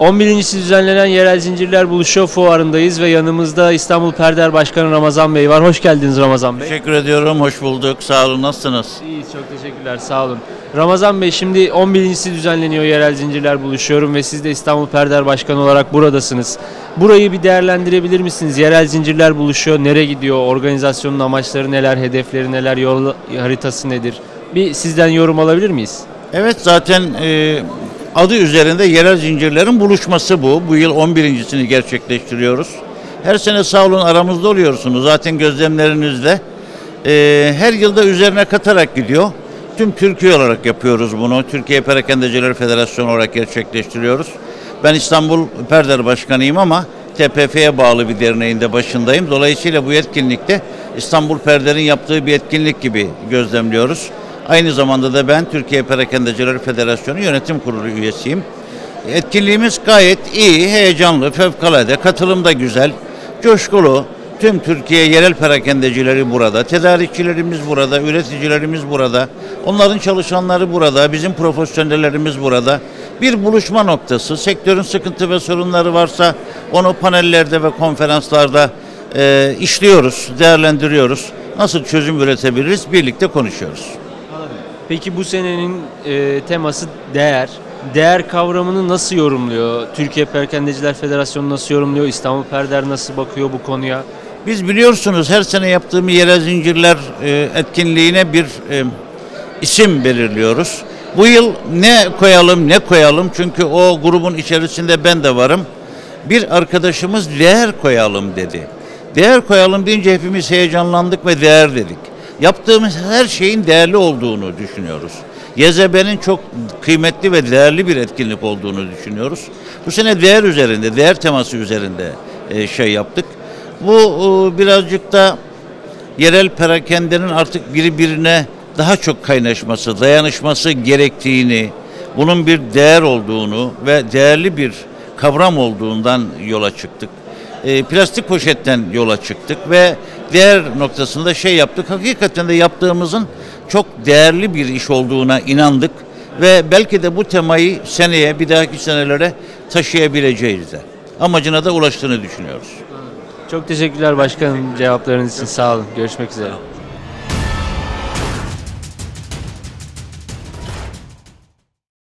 11.si düzenlenen Yerel Zincirler Buluşuyor fuarındayız ve yanımızda İstanbul Perder Başkanı Ramazan Bey var. Hoş geldiniz Ramazan Bey. Teşekkür ediyorum, hoş bulduk. Sağ olun, nasılsınız? İyiyiz, çok teşekkürler, sağ olun. Ramazan Bey şimdi 11.si düzenleniyor Yerel Zincirler Buluşuyorum ve siz de İstanbul Perder Başkanı olarak buradasınız. Burayı bir değerlendirebilir misiniz? Yerel Zincirler Buluşuyor, nereye gidiyor? Organizasyonun amaçları neler, hedefleri neler, yol haritası nedir? Bir sizden yorum alabilir miyiz? Evet, zaten e, adı üzerinde yerel zincirlerin buluşması bu. Bu yıl 11.sini gerçekleştiriyoruz. Her sene sağ olun aramızda oluyorsunuz. Zaten gözlemlerinizde. E, her yılda üzerine katarak gidiyor. Tüm Türkiye olarak yapıyoruz bunu. Türkiye Perakendeciler Federasyonu olarak gerçekleştiriyoruz. Ben İstanbul Perder Başkanıyım ama TPF'ye bağlı bir derneğinde başındayım. Dolayısıyla bu etkinlikte İstanbul Perder'in yaptığı bir etkinlik gibi gözlemliyoruz. Aynı zamanda da ben Türkiye Perakendeciler Federasyonu Yönetim Kurulu üyesiyim. Etkinliğimiz gayet iyi, heyecanlı, fevkalade, katılım da güzel, coşkulu. Tüm Türkiye yerel perakendecileri burada, tedarikçilerimiz burada, üreticilerimiz burada, onların çalışanları burada, bizim profesyonellerimiz burada. Bir buluşma noktası, sektörün sıkıntı ve sorunları varsa onu panellerde ve konferanslarda e, işliyoruz, değerlendiriyoruz. Nasıl çözüm üretebiliriz birlikte konuşuyoruz. Peki bu senenin e, teması değer. Değer kavramını nasıl yorumluyor? Türkiye Perakendeciler Federasyonu nasıl yorumluyor? İstanbul Perder nasıl bakıyor bu konuya? Biz biliyorsunuz her sene yaptığım yerel zincirler e, etkinliğine bir e, isim belirliyoruz. Bu yıl ne koyalım ne koyalım çünkü o grubun içerisinde ben de varım. Bir arkadaşımız değer koyalım dedi. Değer koyalım deyince hepimiz heyecanlandık ve değer dedik. Yaptığımız her şeyin değerli olduğunu düşünüyoruz. YZB'nin çok kıymetli ve değerli bir etkinlik olduğunu düşünüyoruz. Bu sene değer üzerinde, değer teması üzerinde e, şey yaptık. Bu e, birazcık da yerel perakendenin artık birbirine daha çok kaynaşması, dayanışması gerektiğini, bunun bir değer olduğunu ve değerli bir kavram olduğundan yola çıktık. E, plastik poşetten yola çıktık ve değer noktasında şey yaptık. Hakikaten de yaptığımızın çok değerli bir iş olduğuna inandık ve belki de bu temayı seneye, bir dahaki senelere taşıyabileceğiz de. Amacına da ulaştığını düşünüyoruz. Çok teşekkürler başkanım cevaplarınız için. Sağ olun. Görüşmek üzere.